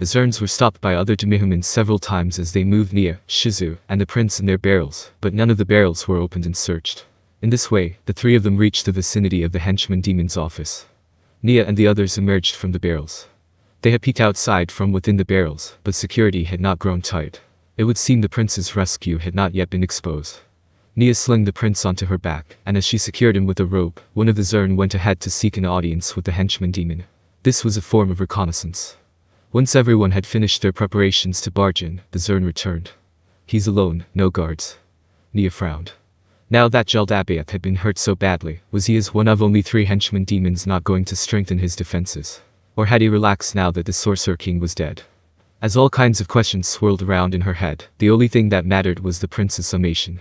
The Zerns were stopped by other Demihumans several times as they moved near Shizu, and the prince in their barrels, but none of the barrels were opened and searched. In this way, the three of them reached the vicinity of the henchman demon's office. Neia and the others emerged from the barrels. They had peeked outside from within the barrels, but security had not grown tight. It would seem the prince's rescue had not yet been exposed. Neia slung the prince onto her back, and as she secured him with a rope, one of the Zern went ahead to seek an audience with the henchman demon. This was a form of reconnaissance. Once everyone had finished their preparations to barge in, the Zern returned. He's alone, no guards. Neia frowned. Now that Jaldabaoth had been hurt so badly, was he as one of only three henchmen demons not going to strengthen his defenses? Or had he relaxed now that the Sorcerer King was dead? As all kinds of questions swirled around in her head, the only thing that mattered was the prince's summation.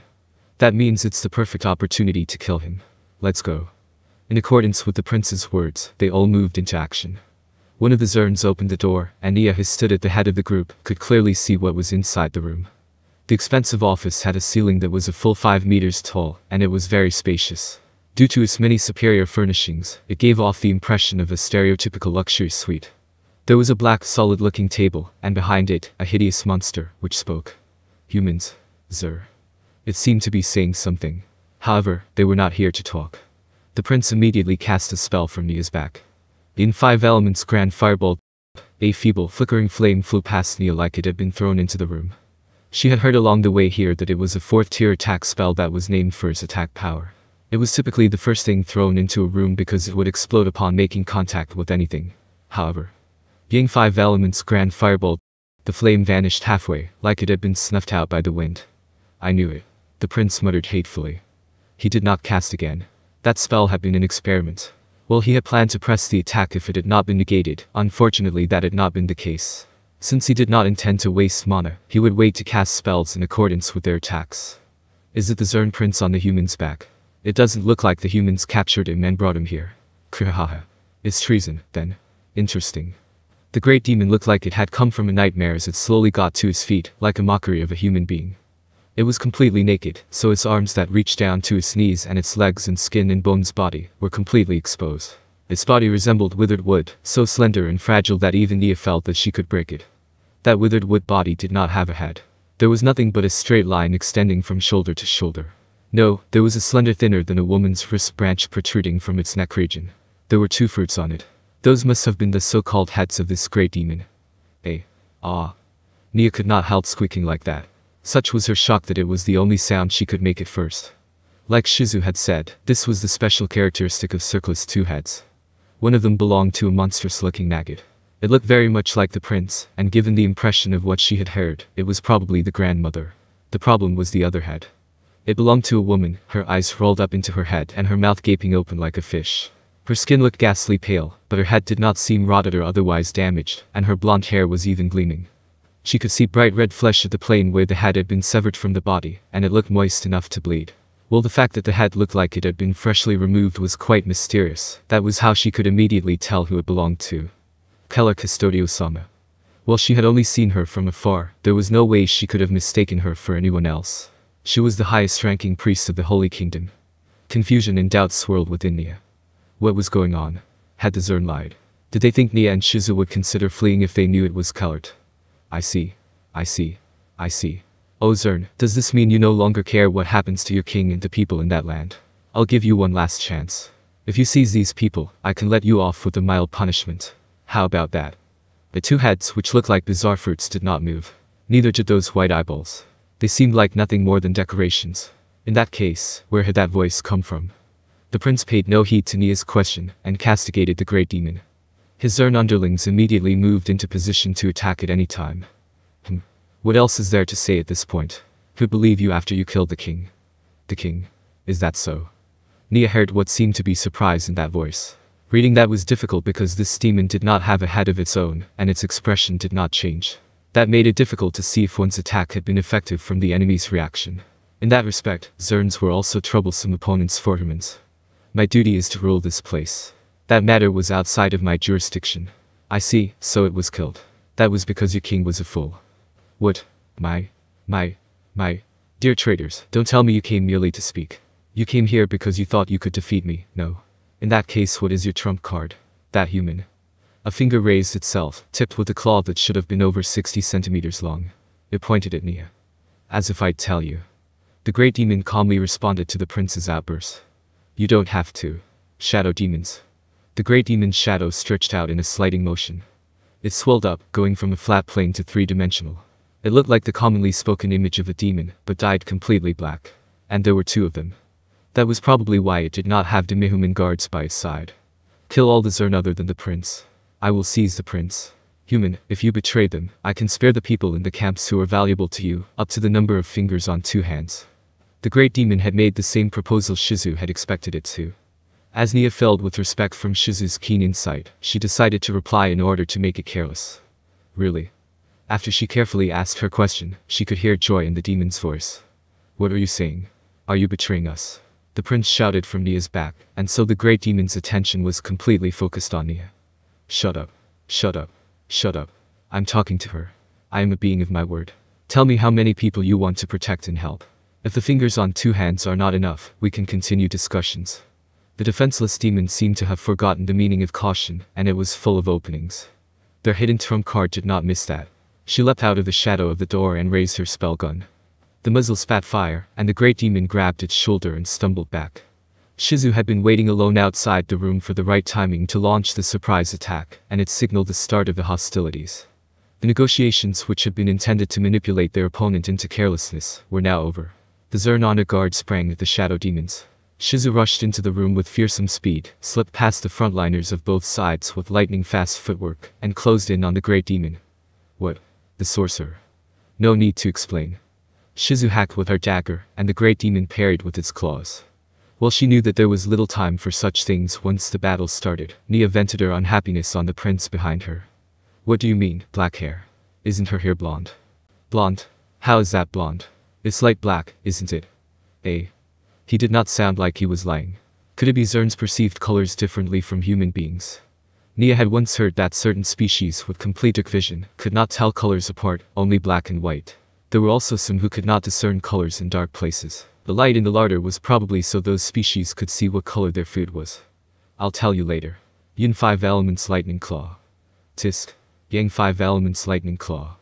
That means it's the perfect opportunity to kill him. Let's go. In accordance with the prince's words, they all moved into action. One of the Zerns opened the door, and Neia who stood at the head of the group could clearly see what was inside the room. The expensive office had a ceiling that was a full 5 meters tall, and it was very spacious. Due to its many superior furnishings, it gave off the impression of a stereotypical luxury suite. There was a black solid-looking table, and behind it, a hideous monster, which spoke. Humans. Zer. It seemed to be saying something. However, they were not here to talk. The prince immediately cast a spell from Neia's back. In five elements grand fireball, a feeble, flickering flame flew past Neia like it had been thrown into the room. She had heard along the way here that it was a fourth-tier attack spell that was named for its attack power. It was typically the first thing thrown into a room because it would explode upon making contact with anything. However, being five elements grand fireball, the flame vanished halfway, like it had been snuffed out by the wind. I knew it. The prince muttered hatefully. He did not cast again. That spell had been an experiment. Well he had planned to press the attack if it had not been negated, unfortunately that had not been the case. Since he did not intend to waste mana, he would wait to cast spells in accordance with their attacks. Is it the Zern Prince on the human's back? It doesn't look like the humans captured him and brought him here. Krihaha. It's treason, then. Interesting. The great demon looked like it had come from a nightmare as it slowly got to his feet, like a mockery of a human being. It was completely naked, so its arms that reached down to its knees and its legs and skin and bones body were completely exposed. Its body resembled withered wood, so slender and fragile that even Neia felt that she could break it. That withered wood body did not have a head. There was nothing but a straight line extending from shoulder to shoulder. No, there was a slender thinner than a woman's wrist branch protruding from its neck region. There were two fruits on it. Those must have been the so-called heads of this great demon. Eh. Ah. Neia could not help squeaking like that. Such was her shock that it was the only sound she could make at first. Like Shizu had said, this was the special characteristic of Circle's two heads. One of them belonged to a monstrous-looking maggot. It looked very much like the prince, and given the impression of what she had heard, it was probably the grandmother. The problem was the other head. It belonged to a woman, her eyes rolled up into her head and her mouth gaping open like a fish. Her skin looked ghastly pale, but her head did not seem rotted or otherwise damaged, and her blonde hair was even gleaming. She could see bright red flesh at the plane where the head had been severed from the body, and it looked moist enough to bleed. Well the fact that the head looked like it had been freshly removed was quite mysterious, that was how she could immediately tell who it belonged to. Kelart Custodio-sama. While she had only seen her from afar, there was no way she could have mistaken her for anyone else. She was the highest-ranking priest of the Holy Kingdom. Confusion and doubt swirled within Neia. What was going on? Had the Zern lied? Did they think Neia and Shizu would consider fleeing if they knew it was Kelart? I see. I see. I see. Oh Zern, does this mean you no longer care what happens to your king and the people in that land? I'll give you one last chance. If you seize these people, I can let you off with a mild punishment. How about that? The two heads, which looked like bizarre fruits, did not move. Neither did those white eyeballs. They seemed like nothing more than decorations. In that case, where had that voice come from? The prince paid no heed to Neia's question and castigated the great demon. His Zern underlings immediately moved into position to attack at any time. Hmm. What else is there to say at this point? Who believe you after you killed the king? The king. Is that so? Neia heard what seemed to be surprise in that voice. Reading that was difficult because this demon did not have a head of its own, and its expression did not change. That made it difficult to see if one's attack had been effective from the enemy's reaction. In that respect, Zerns were also troublesome opponents for humans. My duty is to rule this place. That matter was outside of my jurisdiction. I see, so it was killed. That was because your king was a fool. What? My, my, my. Dear traitors, don't tell me you came merely to speak. You came here because you thought you could defeat me, no. In that case what is your trump card? That human. A finger raised itself, tipped with a claw that should have been over 60 centimeters long. It pointed at Neia. As if I'd tell you. The great demon calmly responded to the prince's outburst. You don't have to. Shadow demons. The great demon's shadow stretched out in a sliding motion. It swelled up, going from a flat plane to three-dimensional. It looked like the commonly spoken image of a demon, but dyed completely black. And there were two of them. That was probably why it did not have demi-human guards by its side. Kill all the Zern other than the prince. I will seize the prince. Human, if you betray them, I can spare the people in the camps who are valuable to you, up to the number of fingers on two hands. The great demon had made the same proposal Shizu had expected it to. As Neia filled with respect from Shizu's keen insight, she decided to reply in order to make it careless. Really? After she carefully asked her question, she could hear joy in the demon's voice. What are you saying? Are you betraying us? The prince shouted from Neia's back, and so the great demon's attention was completely focused on Neia. Shut up. Shut up. Shut up. I'm talking to her. I am a being of my word. Tell me how many people you want to protect and help. If the fingers on two hands are not enough, we can continue discussions. The defenseless demon seemed to have forgotten the meaning of caution, and it was full of openings. Their hidden trump card did not miss that. She leapt out of the shadow of the door and raised her spell gun. The muzzle spat fire, and the great demon grabbed its shoulder and stumbled back. Shizu had been waiting alone outside the room for the right timing to launch the surprise attack, and it signaled the start of the hostilities. The negotiations which had been intended to manipulate their opponent into carelessness were now over. The Zern honor guard sprang at the shadow demons. Shizu rushed into the room with fearsome speed, slipped past the frontliners of both sides with lightning-fast footwork, and closed in on the great demon. What? The sorcerer. No need to explain. Shizu hacked with her dagger, and the great demon parried with its claws. While she knew that there was little time for such things once the battle started, Neia vented her unhappiness on the prince behind her. What do you mean, black hair? Isn't her hair blonde? Blonde? How is that blonde? It's light black, isn't it? Eh? He did not sound like he was lying. Could it be Zern's perceived colors differently from human beings? Neia had once heard that certain species with complete vision could not tell colors apart, only black and white. There were also some who could not discern colors in dark places. The light in the larder was probably so those species could see what color their food was. I'll tell you later. Yin 5 Elements Lightning Claw. Tisk. Yang 5 Elements Lightning Claw.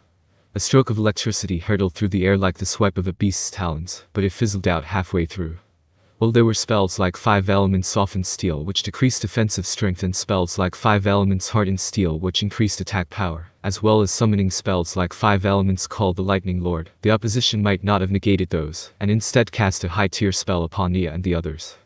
A stroke of electricity hurtled through the air like the swipe of a beast's talons, but it fizzled out halfway through. While there were spells like 5 Elements Softened Steel which decreased defensive strength and spells like 5 Elements Hardened Steel which increased attack power, as well as summoning spells like 5 elements called the Lightning Lord, the opposition might not have negated those, and instead cast a high-tier spell upon Neia and the others.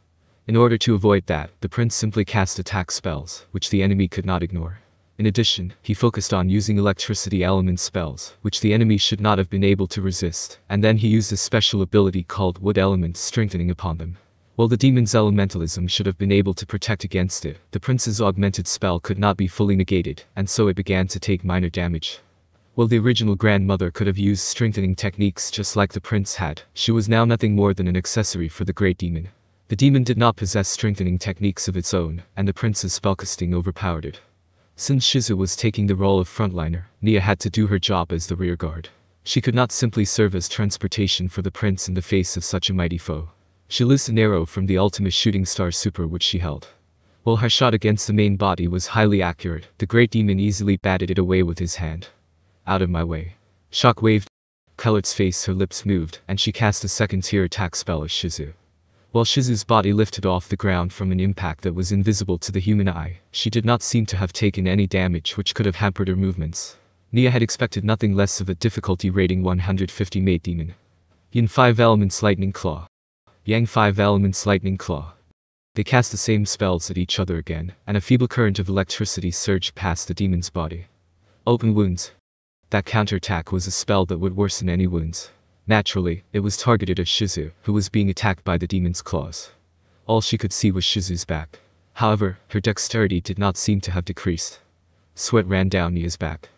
In order to avoid that, the prince simply cast attack spells, which the enemy could not ignore. In addition, he focused on using electricity element spells, which the enemy should not have been able to resist, and then he used a special ability called Wood Element Strengthening upon them. While the demon's elementalism should have been able to protect against it, the prince's augmented spell could not be fully negated, and so it began to take minor damage. While the original grandmother could have used strengthening techniques just like the prince had, she was now nothing more than an accessory for the great demon. The demon did not possess strengthening techniques of its own, and the prince's spellcasting overpowered it. Since Shizu was taking the role of frontliner, Neia had to do her job as the rearguard. She could not simply serve as transportation for the prince in the face of such a mighty foe. She loosed an arrow from the ultimate shooting star super which she held. While her shot against the main body was highly accurate, the great demon easily batted it away with his hand. Out of my way. Shock waved. Kelart's face her lips moved, and she cast a second tier attack spell at Shizu. While Shizu's body lifted off the ground from an impact that was invisible to the human eye, she did not seem to have taken any damage which could have hampered her movements. Neia had expected nothing less of a difficulty rating 150 mate demon. Yin 5 Elements Lightning Claw. Yang 5 Elements Lightning Claw. They cast the same spells at each other again, and a feeble current of electricity surged past the demon's body. Open wounds. That counterattack was a spell that would worsen any wounds. Naturally, it was targeted at Shizu, who was being attacked by the demon's claws. All she could see was Shizu's back. However, her dexterity did not seem to have decreased. Sweat ran down Neia's back.